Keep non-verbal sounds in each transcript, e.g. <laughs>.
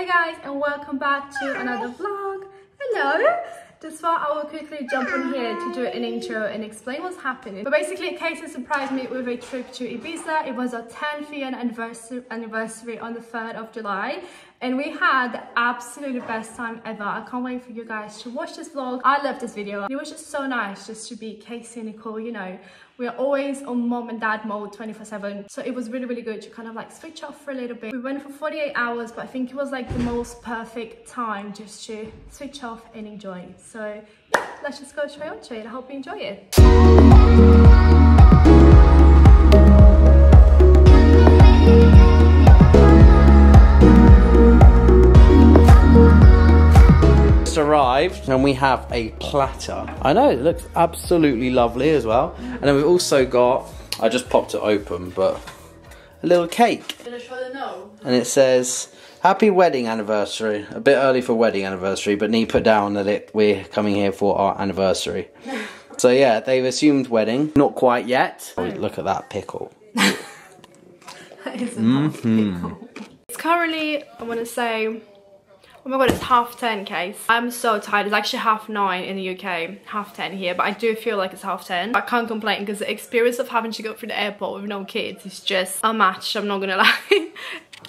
Hi guys and welcome back to another vlog. Hello! Just thought I will quickly jump in here to do an intro and explain what's happening. But basically, Casey surprised me with a trip to Ibiza. It was our 10th year anniversary, anniversary on the 3rd of July and we had the absolute best time ever. I can't wait for you guys to watch this vlog. I love this video. It was just so nice just to be Casey and Nicole, you know. We're always on mom and dad mode 24 7. So it was really, really good to kind of like switch off for a little bit. We went for 48 hours, but I think it was like the most perfect time just to switch off and enjoy. So yeah, let's just go straight on it. I hope you enjoy it. Arrived and we have a platter. I know, it looks absolutely lovely as well. And then we've also got, I just popped it open, but a little cake. And it says, Happy wedding anniversary. A bit early for wedding anniversary, but need put down that it, we're coming here for our anniversary. <laughs> so yeah, they've assumed wedding. Not quite yet. Oh, look at that pickle. <laughs> that is a mm-hmm. pickle. It's currently, I want to say, Oh my god, it's half 10 case. I'm so tired. It's actually half 9 in the UK, half 10 here, but I do feel like it's half 10. I can't complain because the experience of having to go through the airport with no kids is just unmatched, I'm not gonna <laughs> lie.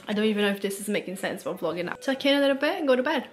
I don't even know if this is making sense for vlogging now. Tuck in a little bit and go to bed.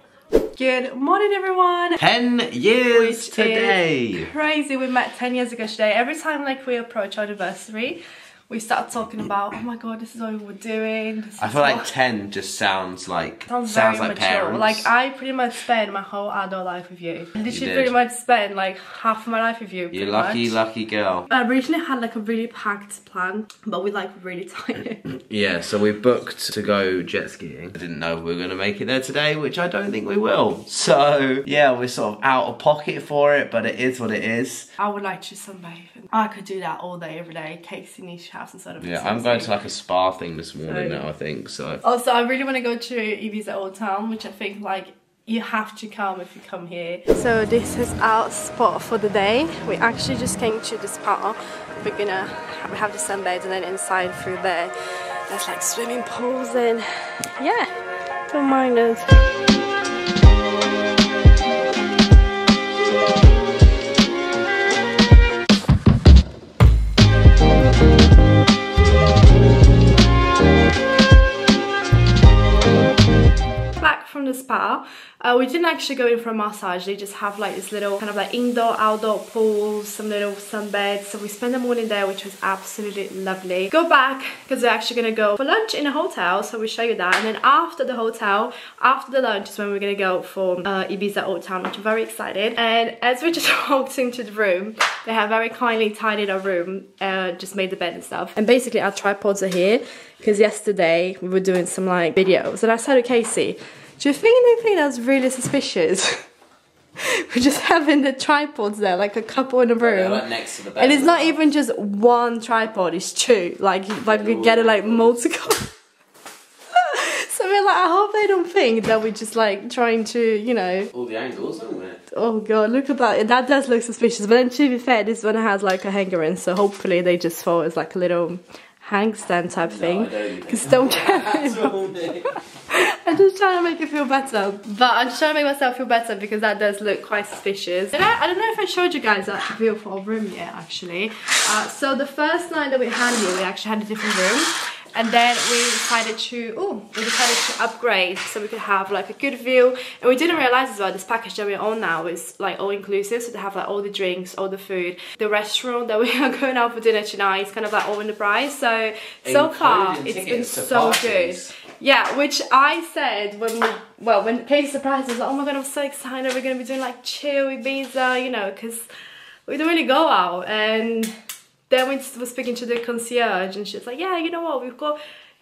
Good morning everyone! 10 years Which today! is Crazy, we met 10 years ago today. Every time like we approach our anniversary, we start talking about, oh my god, this is what we were doing. This I feel like what- 10 just sounds like Sounds, sounds very like mature. parents. Like I pretty much spent my whole adult life with you. Literally did. pretty much spend like half of my life with you. you pretty lucky, much. lucky girl. I originally had like a really packed plan, but we like really <laughs> tired. Yeah, so we booked to go jet skiing. I didn't know we were going to make it there today, which I don't think we will. So, yeah, we're sort of out of pocket for it, but it is what it is. I would like to sunbathe. I could do that all day, every day. Casey needs to have some sort of. Yeah, I'm going to like a spa thing this morning So- now, I think, so. Oh, also, I really want to go to Ibiza Old Town, which I think like you have to come if you come here. So this is our spot for the day. We actually just came to the spa. We're gonna we have the sunbeds and then inside through there there's like swimming pools and yeah, don't mind us. From the spa. Uh, we didn't actually go in for a massage. They just have like this little kind of like indoor, outdoor pools, some little sunbeds. So we spent the morning there, which was absolutely lovely. Go back because we're actually gonna go for lunch in a hotel. So we show you that. And then after the hotel, after the lunch is when we're gonna go for uh, Ibiza Old Town, which I'm very excited. And as we just <laughs> walked into the room, they have very kindly tidied our room, uh, just made the bed and stuff. And basically our tripods are here because yesterday we were doing some like videos and I said to Casey, do you think they think that's really suspicious? <laughs> we're just having the tripods there, like a couple in a room. Like next to the bed. and it's not even just one tripod, it's two. Like like we get it like multiple. <laughs> so we're like, I hope they don't think that we're just like trying to, you know, All the angles, haven't we? Oh god, look at that. That does look suspicious. But then to be fair, this one has like a hanger in, so hopefully they just thought it's like a little hang stand type thing. Because don't <laughs> I'm just trying to make it feel better. But I'm just trying to make myself feel better because that does look quite suspicious. And I, I don't know if I showed you guys that view of our room yet, actually. Uh, so the first night that we had here, we actually had a different room. And then we decided to, oh, we decided to upgrade so we could have like a good view. And we didn't realize as well, this package that we're on now is like all inclusive. So they have like all the drinks, all the food. The restaurant that <laughs> we are going out for dinner tonight is kind of like all in the price. So, so far, it's been tickets to so good. Yeah, which I said when we, well, when Katie surprised us, like, oh my god, I'm so excited. We're going to be doing like chill Ibiza, you know, because we don't really go out. And then we were speaking to the concierge and she's like, yeah, you know what, we've got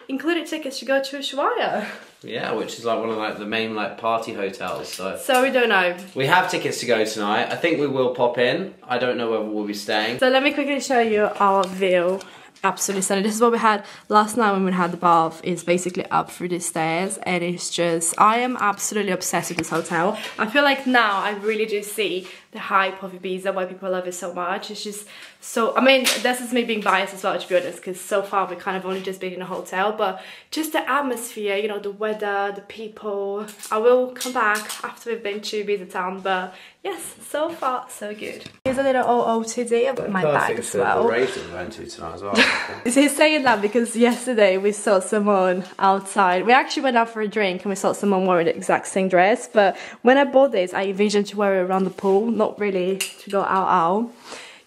included tickets to go to Ushuaia. Yeah, which is like one of like the main like party hotels. So So we don't know. we have tickets to go tonight. I think we will pop in. I don't know whether we'll be staying. So let me quickly show you our view. Absolutely stunning. This is what we had last night when we had the bath. It's basically up through the stairs and it's just, I am absolutely obsessed with this hotel. I feel like now I really do see the hype of Ibiza, why people love it so much. It's just so, I mean, this is me being biased as well, to be honest, because so far we've kind of only just been in a hotel, but just the atmosphere, you know, the weather, the people. I will come back after we've been to Ibiza town, but yes, so far, so good. Here's a little OOTD of my bag as well. went to tonight as well. <laughs> He's saying that because yesterday we saw someone outside. We actually went out for a drink and we saw someone wearing the exact same dress. But when I bought this, I envisioned to wear it around the pool, not really to go out out.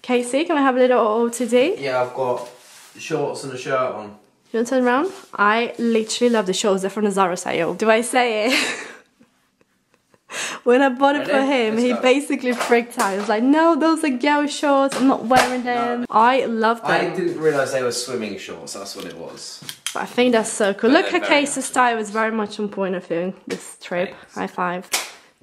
Casey, can we have a little OOTD? yeah, I've got shorts and a shirt on. You want to turn around? I literally love the shorts. They're from the Zara sale. Do I say it? <laughs> <laughs> when I bought it for him, he basically freaked out. He was like, no, those are girl shorts. I'm not wearing them. I love them. I didn't realise they were swimming shorts, that's what it was. But I think that's so cool. But Look they're at Casey's style was very much on point, I think, this trip. Thanks. High five.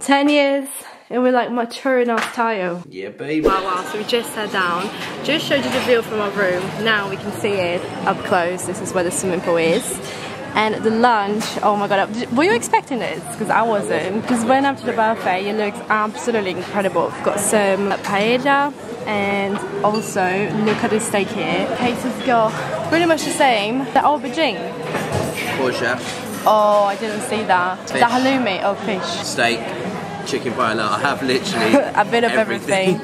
10 years and we're like maturing our style. Yeah, baby. Wow, wow, so we just sat down, just showed you the view from our room. Now we can see it up close. This is where the swimming pool is. And the lunch, oh my god, were you expecting this? Because I wasn't. Because when I'm to the buffet, it looks absolutely incredible. We've got some paella and also look at this steak here. Casey's got pretty much the same. The aubergine. Courgette, Oh, I didn't see that. The Fish. halloumi, oh fish. steak, chicken paella. I have literally <laughs> a bit of everything.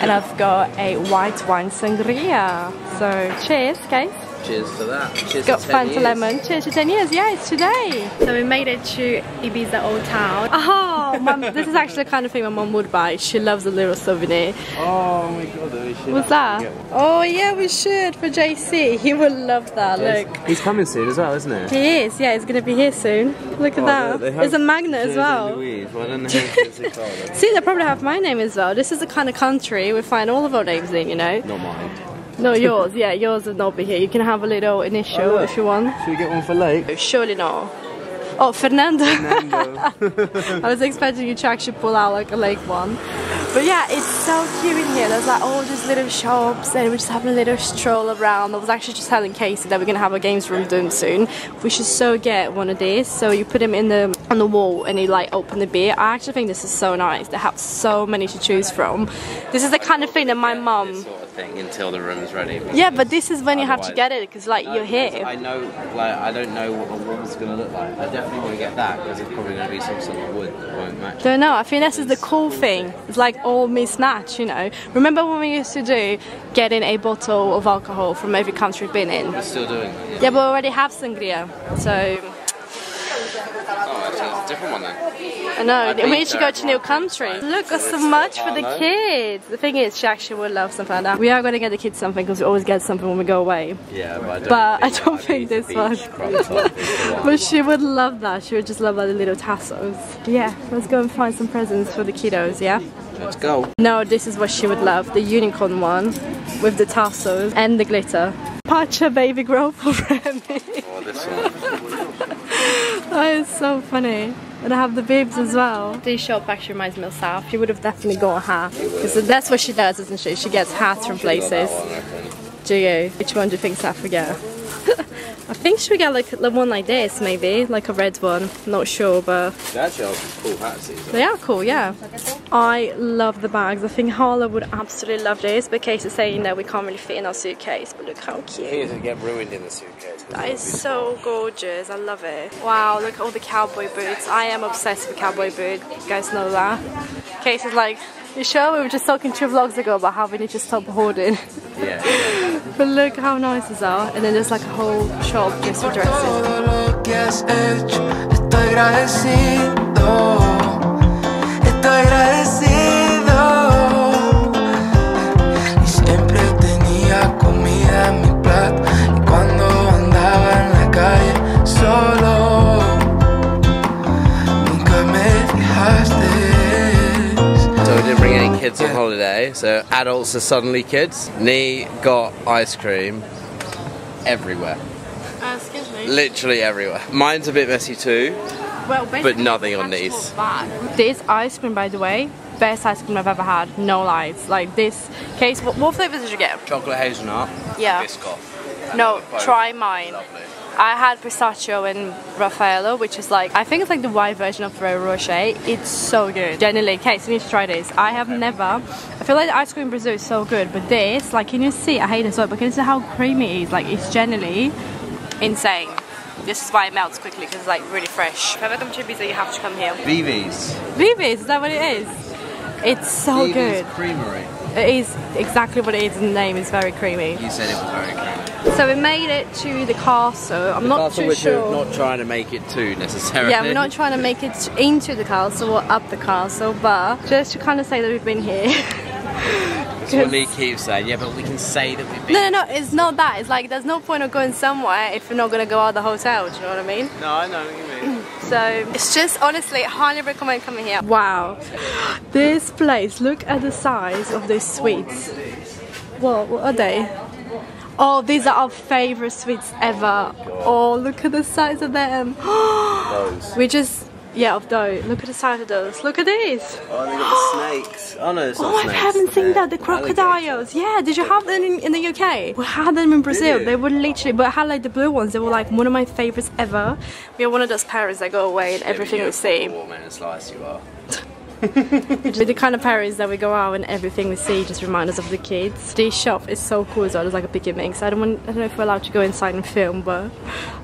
And I've got a white wine sangria. So cheers, guys. Cheers to that. Cheers Got to 10 Fanta years. lemon. Cheers to 10 years. Yeah, it's today. So we made it to Ibiza Old Town. <laughs> Oh, mum, this is actually the kind of thing my mum would buy. She loves a little souvenir. Oh my god, we should What's that? Oh yeah, we should for JC. He would love that. Look. He's coming soon as well, isn't he? He is, yeah, he's gonna be here soon. Look at oh, that. There's a magnet as well. <laughs> See, they probably have my name as well. This is the kind of country we find all of our names in, you know. Not mine. No, yours. Yeah, yours would not be here. You can have a little initial Oh, if you want. Should we get one for Lake? Surely not. Oh, Fernando. <laughs> I was expecting you to actually pull out like a lake one. But yeah, it's so cute in here. There's like all these little shops and we're just having a little stroll around. I was actually just telling Casey that we're gonna have a games room done soon. We should so get one of these. So you put them in the on the wall and you like open the beer. I actually think this is so nice. They have so many to choose from. This is the kind of thing that my mum sort of thing until the room's ready. Yeah, but this is when you have to get it because like you're here. I know, like, I don't know what the wall's gonna look like. I definitely want to get that because it's probably gonna be some sort of wood that won't match. Don't know. I think this is the cool thing. It's like all mismatched, you know. Remember when we used to do getting a bottle of alcohol from every country we've been in? We're still doing that. Yeah, but we already have sangria, so Oh, actually, it's a different one then. I know. think we to go to new country. Look, got so much for the Harlow. kids. The thing is, she actually would love something like that. We are going to get the kids something because we always get something when we go away. Yeah, but I don't But I think don't think this one. beach crop top is the one. <laughs> But she would love that. She would just love all the little tassels. Yeah, let's go and find some presents for the kiddos, yeah? Let's go. No, this is what she would love. The unicorn one with the tassels and the glitter. Pacha baby grow for Remy. Oh, this one. <laughs> that is so funny. And I have the bibs as well. This shop actually reminds me of South. She would have definitely got a hat. Because that's what she does, isn't she? She gets hats from places. Do you? Which one do you think South would get? <laughs> I think she would get like the one like this, maybe. Like a red one. Not sure, but They actually are cool hats. They are cool, yeah. I love the bags. I think Harlow would absolutely love this. But Case is saying that we can't really fit in our suitcase. But look how cute. Things that get ruined in the suitcase. That is so gorgeous. I love it. Wow, look at all the cowboy boots. I am obsessed with cowboy boots. You guys know that. Case is like, you sure? We were just talking two vlogs ago about how we need to stop hoarding. Yeah. <laughs> but look how nice these are. And then there's like a whole shop just for dresses. Agradecido. Y siempre tenía comida en mi plato. Y cuando andaba en la calle solo, nunca me dejaste. So we didn't bring any kids on holiday. So adults are suddenly kids. Nee got ice cream everywhere. Uh, excuse me. Literally everywhere. Mine's a bit messy too. Well, But nothing on these. This ice cream, by the way, best ice cream I've ever had. No lies. Like this case. What, what flavors did you get? Chocolate hazelnut. Yeah. Biscoff. No, try mine. Lovely. I had pistachio and Raffaello, which is like I think it's like the white version of Ferrero Rocher. It's so good. Genuinely, Case, you need to try this. I have never. I feel like the ice cream in Brazil is so good, but this, like, can you see? I hate this word, but can you see how creamy it is? Like, it's genuinely insane. This is why it melts quickly because it's like really fresh. If ever come to Ibiza, you have to come here. Vivi's. Vivis, is that what it is? It's so good. Creamery. It is exactly what it is in the name. It's very creamy. You said it was very creamy. So we made it to the castle. I'm not Castle too which sure. we're not trying to make it too necessarily. yeah, we're not trying to make it into the castle or up the castle, but just to kind of say that we've been here. <laughs> That's what Lee keeps saying. Yeah, but we can say that we've been. No, no, no, it's not that. It's like there's no point of going somewhere if you're not going to go out of the hotel. Do you know what I mean? No, I know what you mean. <clears throat> So it's just honestly, highly recommend coming here. Wow, this place. Look at the size of these sweets. What, what are they? Oh, these are our favorite sweets ever. Oh, look at the size of them. <gasps> Those. we just, yeah, of those. Look at the size of those. Look at these. Oh, they got the snakes. Oh no, Oh, I haven't seen that. The crocodiles. Yeah, did you have them in, in the UK? We had them in Brazil. They were literally, but I had like the blue ones. They were like one of my favorites ever. We are one of those parents that go away and everything we see. Watermelon slice you are. We're the kind of parents that we go out and everything we see just remind us of the kids. This shop is so cool as well. it's like a picnic mix. I don't want, I don't know if we're allowed to go inside and film, but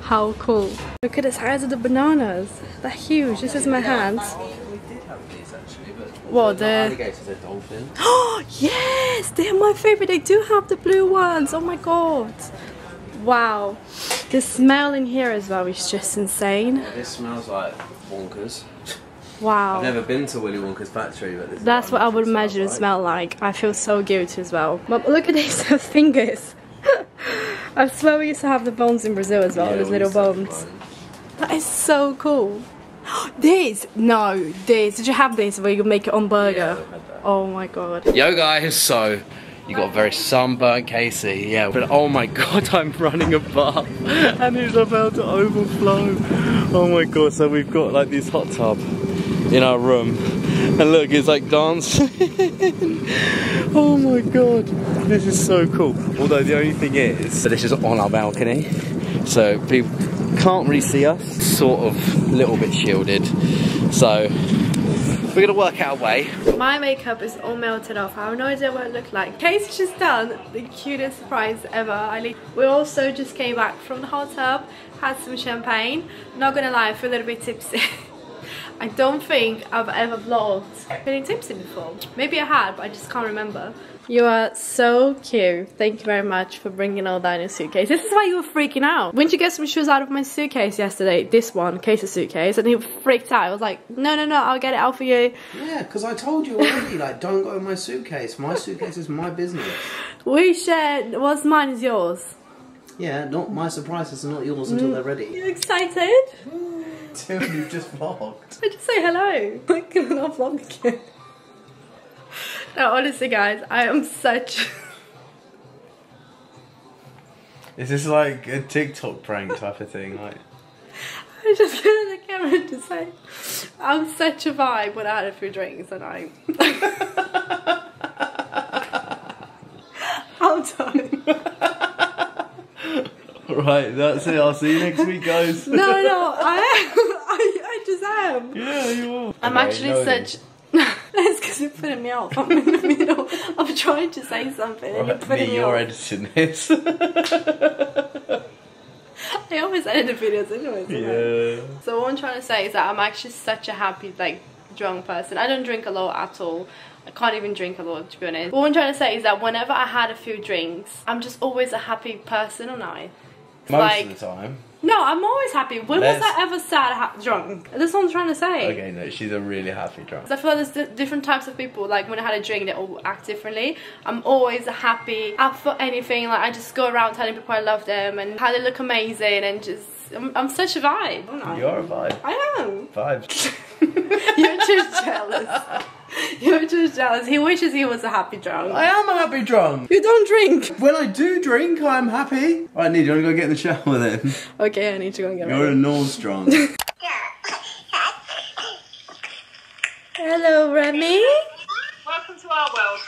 how cool. Look at the size of the bananas. They're huge. This is my hands. We did have these actually, but. What, the- alligators are dolphins. Oh <gasps> yes, they're my favorite. They do have the blue ones. Oh my god. Wow. The smell in here as well is just insane. This smells like Wonka's. Wow. I've never been to Willy Wonka's factory, but this is That's what I would it smells imagine it like. smell like. I feel so guilty as well. But look at these <laughs> fingers. I swear we used to have the bones in Brazil as well, Yeah, those we little used to have bones. That is so cool. <gasps> This? No, this. Did you have this where you can make your own burger? I've had that. Oh my god. Yo guys, so you got a very sunburnt Casey, yeah, but oh my <laughs> god, I'm running a bath <laughs> and it's about to overflow. Oh my god, so we've got like this hot tub in our room and look, it's like dancing. <laughs> oh my god, this is so cool. Although the only thing is, that this is on our balcony, so people can't really see us, sort of a little bit shielded. So we're gonna work out a way My makeup is all melted off. I have no idea what it looked like. Casey's just done the cutest surprise ever. I li- we also just came back from the hot tub, had some champagne. Not gonna lie, I feel a little bit tipsy. <laughs> I don't think I've ever vlogged feeling tipsy before. Maybe I had, but I just can't remember. You are so cute. Thank you very much for bringing all that in your suitcase. This is why you were freaking out. When you get some shoes out of my suitcase yesterday, this one, case of suitcase, and he freaked out. I was like, no, no, no, I'll get it out for you. Yeah, because I told you already, like, don't go in my suitcase. My suitcase is my business. We shared, what's mine is yours. Yeah, not my surprises are not yours until mm. they're ready. You excited? Dude, you've just vlogged. I just say hello. I cannot <laughs> vlog again. No, honestly, guys, I am such. Is this like a TikTok prank type of thing? Like, <laughs> I just looked at the camera to say, I'm such a vibe when I had a few drinks and I. <laughs> I'm done. <laughs> right, that's it. I'll see you next week, guys. <laughs> No, no, I <laughs> am. I, I just am. Yeah, you are. I'm Okay, actually noted. such. That's because you're putting me off. I'm in the middle of trying to say something and you're putting me, me you're off. editing this. I always edit the videos anyways. don't I? yeah. So what I'm trying to say is that I'm actually such a happy, like, drunk person. I don't drink a lot at all. I can't even drink a lot, to be honest. What I'm trying to say is that whenever I had a few drinks, I'm just always a happy person, and I. Most like, of the time. no, I'm always happy. When was I ever sad, drunk? That's what I'm trying to say. Okay, no, she's a really happy drunk. I feel like there's di- different types of people. Like when I had a drink, they all act differently. I'm always happy, up for anything. Like I just go around telling people I love them and how they look amazing, and just I'm, I'm such a vibe. aren't I? You're a vibe. I am. Vibe. <laughs> You're just jealous. <laughs> <laughs> You're just jealous. He wishes he was a happy drunk. I am a happy drunk. You don't drink. When I do drink, I'm happy. Right, Need, you want to go get in the shower then? Okay, I need to go and get You're a ready. Norse drunk. <laughs> Hello, Remy. Welcome to our world.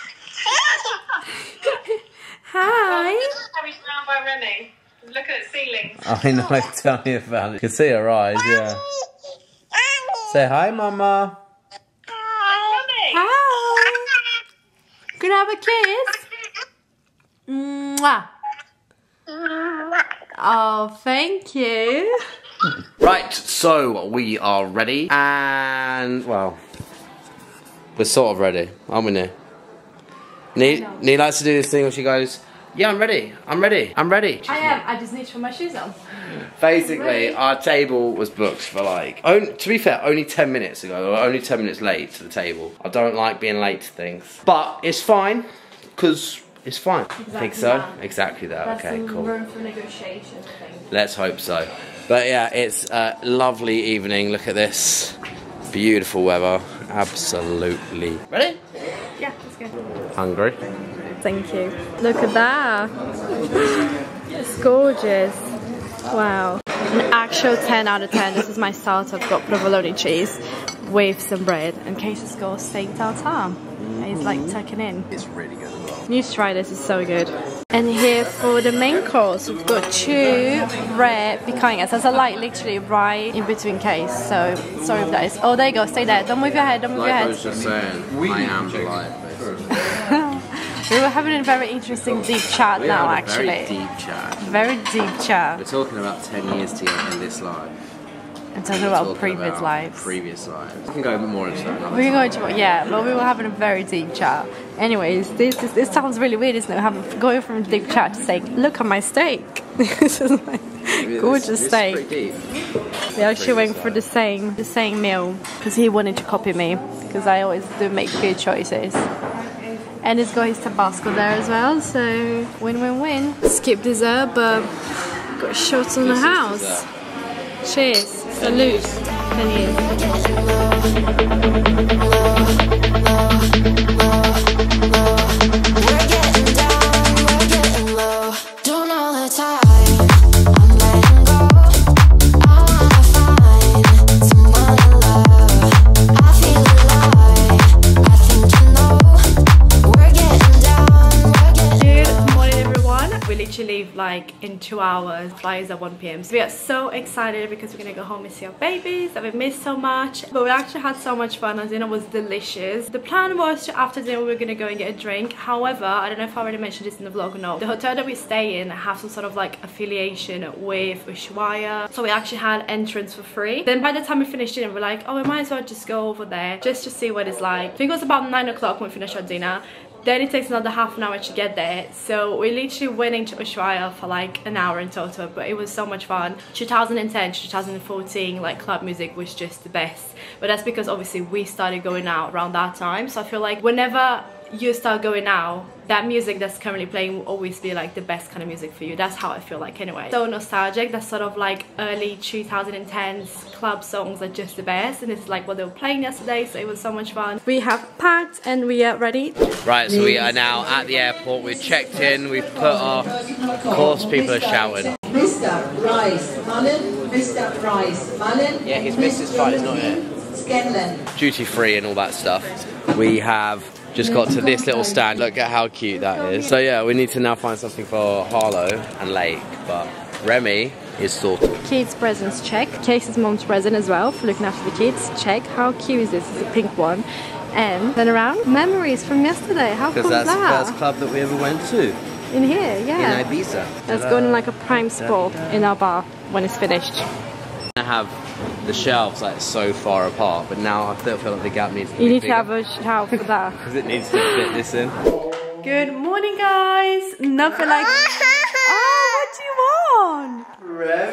Hi. Carried around by Remy. Look at the ceilings. I know, <laughs> tell me about it. You can see her eyes, yeah. Say hi, Mama. Mummy. Hi. Can I have a kiss? Mwah. Oh, thank you. Right, so we are ready, and well, we're sort of ready, aren't we, Nee? Nee, nee likes to do this thing where she goes, "Yeah, I'm ready. I'm ready. I'm ready." I am. I just need to put my shoes on. Basically, our table was booked for like, on, to be fair, only 10 minutes ago, or only 10 minutes late to the table. I don't like being late to things. But it's fine, because it's fine. i Think so? that. Exactly that. That's okay, cool. room for negotiation. Let's hope so. But yeah, it's a lovely evening. Look at this. Beautiful weather. Absolutely. Ready? Yeah, let's go. Hungry? Thank you. Look at that. It's gorgeous. Wow. An actual 10 out of 10. This is my starter. I've got provolone cheese with some bread and cases got steak tartare. And It's like tucking in. It's really good as well. You should try this, it's so good. And here for the main course, we've got two rare picanhas. There's a light literally right in between case, so sorry if that is. Oh, there you go, stay there. Don't move your head, don't move your head. I was just saying, I am alive, basically. We were having a very interesting deep chat We now, actually. very deep chat. Very deep chat. We're talking about 10 years together in this life. And talking We're about talking previous about lives. Previous lives. We can go a bit more into that we can go into yeah, but we were having a very deep chat. Anyways, this is, this sounds really weird, isn't it? Having going from deep chat to saying, "Look at my steak." <laughs> this is like gorgeous it's steak. We actually went for the same the same meal because he wanted to copy me because I always do make good choices. And it's got his Tabasco there as well, so win win win. Skip dessert, but got shots on the house. Cheers, salute. Ten like in two hours. Flies at 1 p.m. So we are so excited because we're gonna go home and see our babies that we missed so much. But we actually had so much fun. Our dinner was delicious. The plan was to after dinner we were gonna go and get a drink. However, I don't know if I already mentioned this in the vlog or not. The hotel that we stay in have some sort of like affiliation with Ushuaia. So we actually had entrance for free. Then by the time we finished dinner, we're like, oh, we might as well just go over there just to see what it's like. I think it was about 9 o'clock when we finished our dinner. Then it takes another half an hour to get there. So we literally went into Ushuaia for like an hour in total, but it was so much fun. 2010 to 2014, like club music was just the best. But that's because obviously we started going out around that time. So I feel like whenever you start going out, that music that's currently playing will always be like the best kind of music for you. That's how I feel like anyway. So nostalgic, that sort of like early 2010s club songs are just the best. And it's like what they were playing yesterday, so it was so much fun. We have packed and we are ready. Right, so we are now at the airport. We've checked in, we've put off. Of course, people are shouting. Mr. Rice Mullen, Mr. Rice Mullen. Yeah, he's missed his flight, he's not here. Scanlon. Duty free and all that stuff. We have just got to this little stand. Look at how cute that is. So yeah, we need to now find something for Harlow and Lake, but Remy is sorted. Kids presents check. Casey's mom's present as well for looking after the kids. Check. How cute is this? It's a pink one. And then around memories from yesterday. How cool is that? Because that's the first club that we ever went to In here, yeah. in Ibiza. That's going go in like a prime spot in our bar when it's finished. I have the shelves like so far apart, but now I still feel like the gap needs to You be need to have a shower for that. <laughs> because it needs to fit this in. Good morning, guys. Nothing like. <laughs> Oh, what do you want?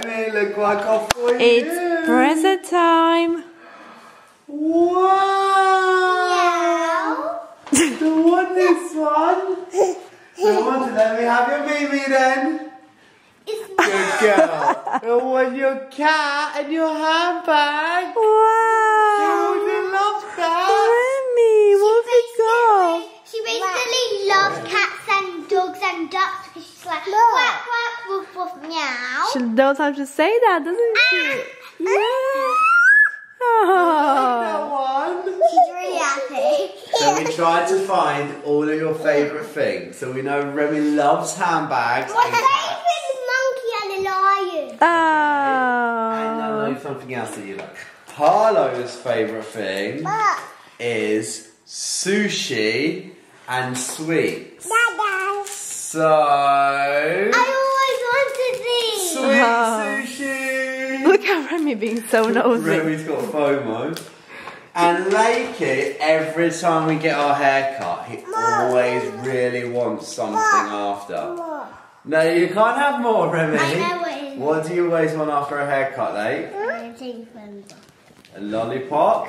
Remy, look what I got for you. It's present time. Wow! You want this one? You want to let me have your baby then? Good girl. You want your cat and your handbag? Wow. You love that? Remy, what have you got? She basically loves cats and dogs and ducks because she's like quack quack woof woof meow. She knows how to say that, doesn't she? Ah. Yeah. Oh. That one. <laughs> She's really happy. So we tried to find all of your favourite things. So we know Remy loves handbags My and cats. favourite is monkey and something else that you like. Harlow's favourite thing is sushi and sweets. So I always wanted these. sweet Wow. sushi. Look at Remy being so nosy. Remy's got FOMO. And Lakey, every time we get our hair cut, he always really wants something after. No, you can't have more, Remy. I know what it is. What do you always want after a haircut, Lake? I think from- A lollipop?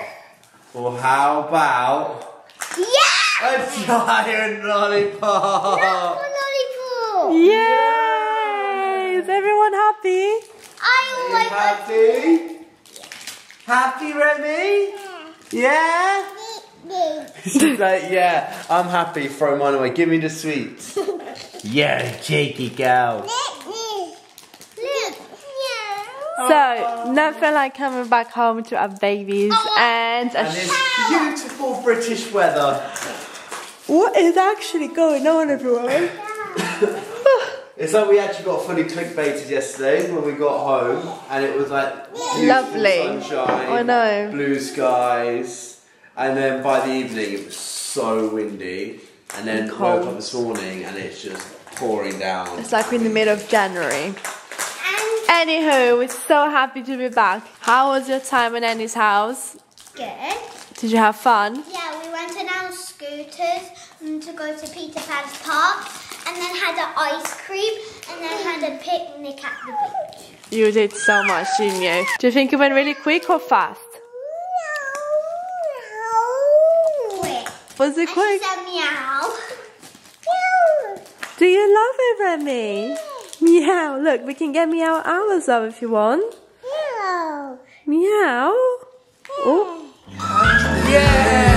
Or how about Yeah! a giant lollipop? Not a lollipop. Yay! Is everyone happy? I Are you always happy? Happy, Remy? Yeah? <laughs> She's like, yeah, I'm happy, throw mine away. Give me the sweets. <laughs> yeah, cheeky girl. Look. So, nothing like coming back home to our babies oh, and, a And this beautiful British weather. what is actually going on, everyone? <laughs> It's like we actually got fully clickbaited yesterday when we got home, and it was like Lovely. sunshine, I know. blue skies, and then by the evening it was so windy, and then And woke cold. up this morning and it's just pouring down. It's like we're in the middle of January. Anywho, we're so happy to be back. How was your time in Annie's house? good. Did you have fun? Yeah, we went on our scooters to go to Peter Pan's park and then had an ice cream and then had a picnic at the beach. You did so much, didn't you? Do you think it went really quick or fast? Quick. Was it quick? meow. Do you love it, Remy? Meow. Look, we can get meow hours of if you want. Meow. Meow. Oh. Yeah!